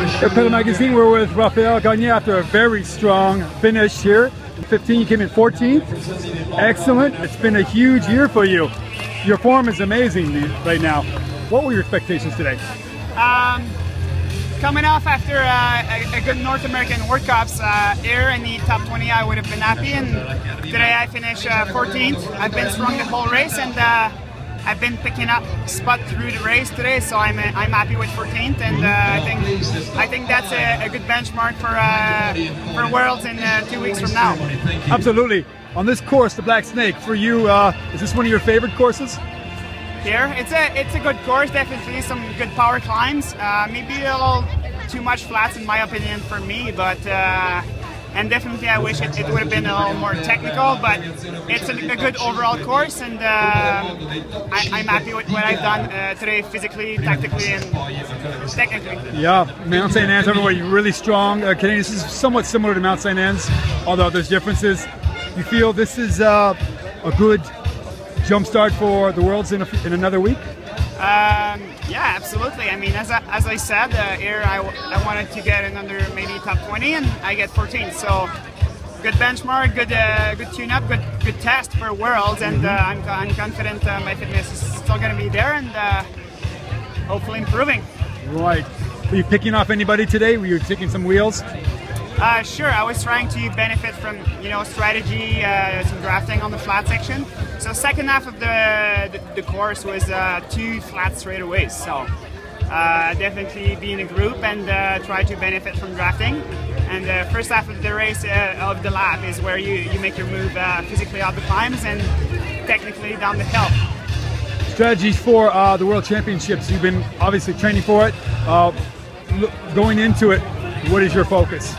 Pedal Magazine, we're with Raphael Gagne after a very strong finish here. 15, you came in 14th. Excellent. It's been a huge year for you. Your form is amazing right now. What were your expectations today? Um, coming off after uh, a, good North American World Cups, uh, here in the top 20, I would have been happy. And today I finished uh, 14th. I've been strong the whole race, and uh, I've been picking up spot through the race today, so I'm I'm happy with 14th, and uh, I think I think that's a, a good benchmark for uh, for Worlds in uh, two weeks from now. Absolutely. On this course, the Black Snake, for you, uh, is this one of your favorite courses? Here, it's a it's a good course. Definitely some good power climbs. Uh, maybe a little too much flats in my opinion for me, but uh, and definitely I wish it, it, would have been a little more technical, but it's a, a good overall course, and uh, I, am happy with what I've done uh, today, physically, tactically, and technically. Yeah, Mount St. Anne's, everybody really strong. Uh, Canadian, is somewhat similar to Mount St. Anne's, although there's differences. You feel this is uh, a good jump start for the Worlds in, a, in another week? Um, yeah, absolutely. I mean, as I, as I said, uh, here I, I wanted to get another maybe top 20, and I get 14. So good benchmark, good uh, good tune-up, good good test for Worlds, and uh, I'm, I'm confident uh, my fitness is still going to be there, and uh, hopefully improving. Right. Were you picking off anybody today? Were you taking some wheels? Uh, sure, I was trying to benefit from you know strategy, uh, some drafting on the flat section. So second half of the the, the course was uh, two flat straightaways. So uh, definitely be in a group and uh, try to benefit from drafting. And the first half of the race uh, of the lap is where you, you make your move physically up the climbs and technically down the hill. Strategies for the World Championships. You've been obviously training for it. going into it, what is your focus?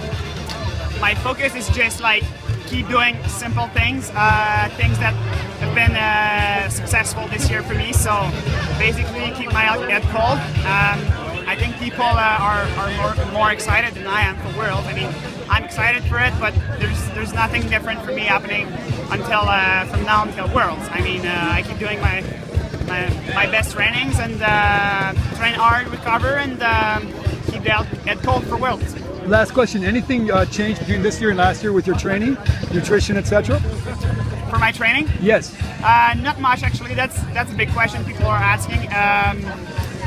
My focus is just like keep doing simple things, uh, things that have been uh, successful this year for me. So basically, keep my head cold. Um, I think people uh, are, are more, more excited than I am for World. I mean, I'm excited for it, but there's there's nothing different for me happening until uh, from now until Worlds. I mean, uh, I keep doing my my, my best trainings and uh, train hard, recover, and um, the head cold for Worlds. Last question, anything uh, changed between this year and last year with your training, nutrition, etc.? For my training? Yes. Uh, not much actually, that's that's a big question people are asking. Um,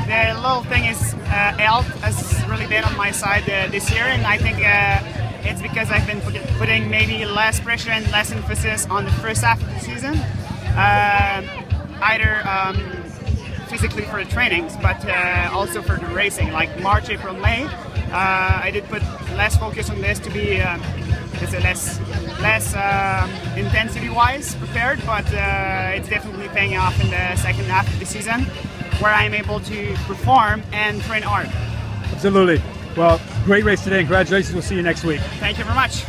the little thing is uh, health has really been on my side uh, this year and I think uh, it's because I've been putting maybe less pressure and less emphasis on the first half of the season. Uh, either um, physically for the trainings, but uh, also for the racing, like March, April, May. Uh, I did put less focus on this to be uh, less less um, intensity-wise prepared, but uh, it's definitely paying off in the second half of the season, where I'm able to perform and train hard. Absolutely. Well, great race today. Congratulations. We'll see you next week. Thank you very much.